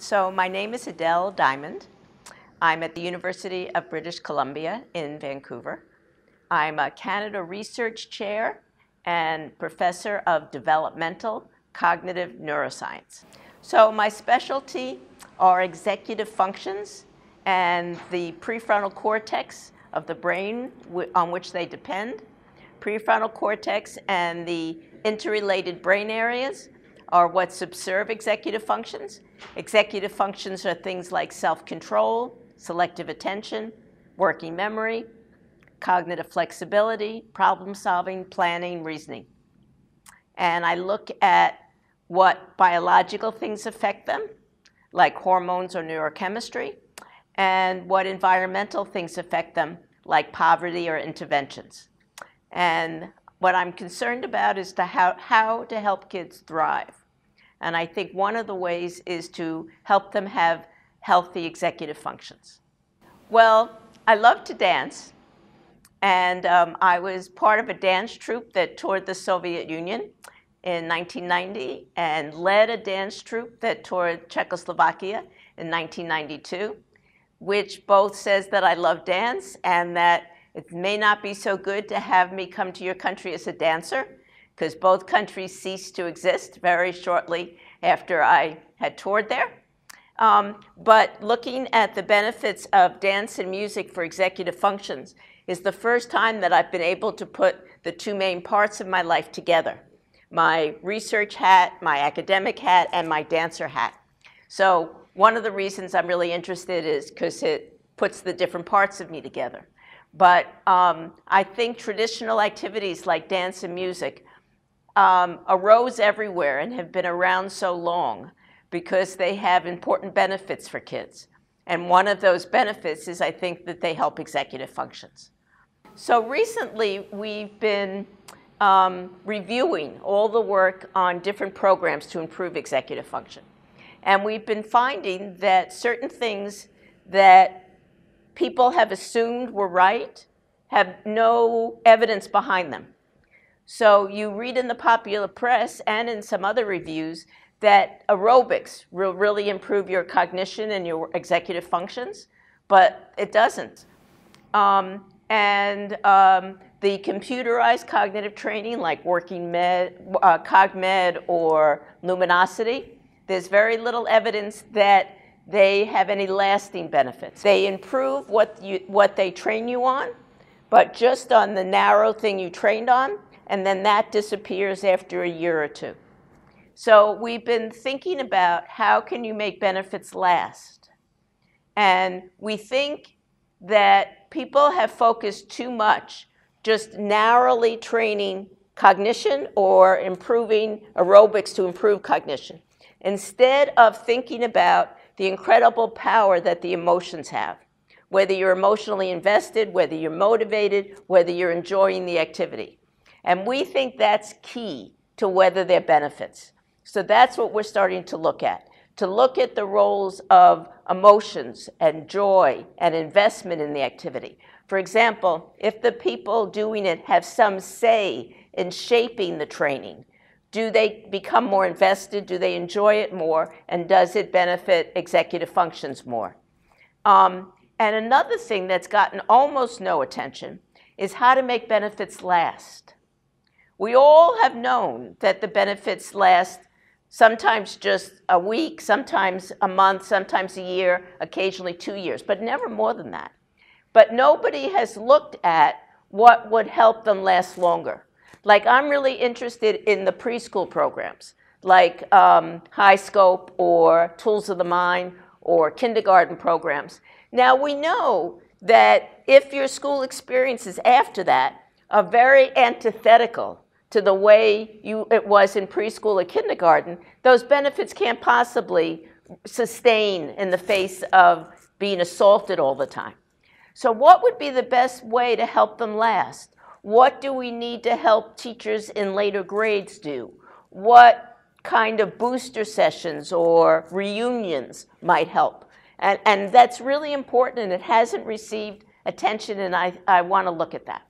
So my name is Adele Diamond. I'm at the University of British Columbia in Vancouver. I'm a Canada Research Chair and Professor of Developmental Cognitive Neuroscience. So my specialty are executive functions and the prefrontal cortex of the brain on which they depend. Prefrontal cortex and the interrelated brain areas are what subserve executive functions. Executive functions are things like self-control, selective attention, working memory, cognitive flexibility, problem solving, planning, reasoning. And I look at what biological things affect them, like hormones or neurochemistry, and what environmental things affect them, like poverty or interventions. And what I'm concerned about is to how, how to help kids thrive. And I think one of the ways is to help them have healthy executive functions. Well, I love to dance. And um, I was part of a dance troupe that toured the Soviet Union in 1990 and led a dance troupe that toured Czechoslovakia in 1992, which both says that I love dance and that it may not be so good to have me come to your country as a dancer, because both countries ceased to exist very shortly after I had toured there. Um, but looking at the benefits of dance and music for executive functions is the first time that I've been able to put the two main parts of my life together. My research hat, my academic hat, and my dancer hat. So one of the reasons I'm really interested is because it puts the different parts of me together. But um, I think traditional activities like dance and music um, arose everywhere and have been around so long because they have important benefits for kids. And one of those benefits is I think that they help executive functions. So recently we've been um, reviewing all the work on different programs to improve executive function. And we've been finding that certain things that people have assumed were right have no evidence behind them. So you read in the popular press and in some other reviews that aerobics will really improve your cognition and your executive functions, but it doesn't. Um, and um, the computerized cognitive training like Working Med, uh, CogMed or Luminosity, there's very little evidence that they have any lasting benefits. They improve what, you, what they train you on, but just on the narrow thing you trained on, and then that disappears after a year or two. So we've been thinking about how can you make benefits last? And we think that people have focused too much just narrowly training cognition or improving aerobics to improve cognition, instead of thinking about the incredible power that the emotions have. Whether you're emotionally invested, whether you're motivated, whether you're enjoying the activity. And we think that's key to whether there are benefits. So that's what we're starting to look at. To look at the roles of emotions and joy and investment in the activity. For example, if the people doing it have some say in shaping the training, do they become more invested? Do they enjoy it more? And does it benefit executive functions more? Um, and another thing that's gotten almost no attention is how to make benefits last. We all have known that the benefits last sometimes just a week, sometimes a month, sometimes a year, occasionally two years, but never more than that. But nobody has looked at what would help them last longer. Like I'm really interested in the preschool programs, like um, High Scope or Tools of the Mind or kindergarten programs. Now we know that if your school experiences after that are very antithetical to the way you, it was in preschool or kindergarten, those benefits can't possibly sustain in the face of being assaulted all the time. So what would be the best way to help them last? What do we need to help teachers in later grades do? What kind of booster sessions or reunions might help? And, and that's really important and it hasn't received attention and I, I want to look at that.